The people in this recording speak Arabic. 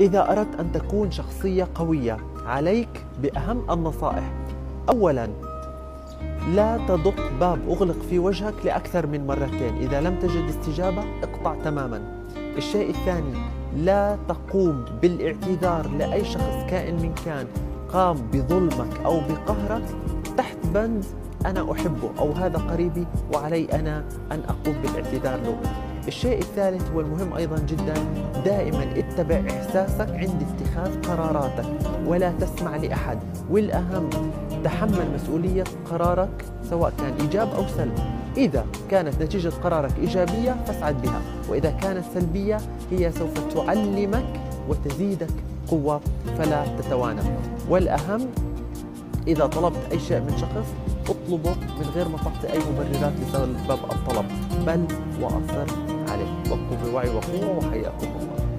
إذا أردت أن تكون شخصية قوية عليك بأهم النصائح. أولاً لا تدق باب أغلق في وجهك لأكثر من مرتين. إذا لم تجد استجابة اقطع تماما. الشيء الثاني لا تقوم بالاعتذار لأي شخص كائن من كان قام بظلمك أو بقهرك. تحت بند أنا أحبه أو هذا قريبي وعلي أنا أن أقوم بالاعتذار له. الشيء الثالث والمهم أيضا جدا دائما اتبع إحساسك عند اتخاذ قراراتك ولا تسمع لأحد. والأهم تحمل مسؤولية قرارك سواء كان إيجاب أو سلب. إذا كانت نتيجة قرارك إيجابية فاسعد بها. وإذا كانت سلبية هي سوف تعلمك وتزيدك قوة فلا تتوانى. والأهم إذا طلبت أي شيء من شخص اطلبه من غير ما تعطي أي مبررات لسبب الطلب. بل وأصر وقوا بوعي وقوة وحياكم الله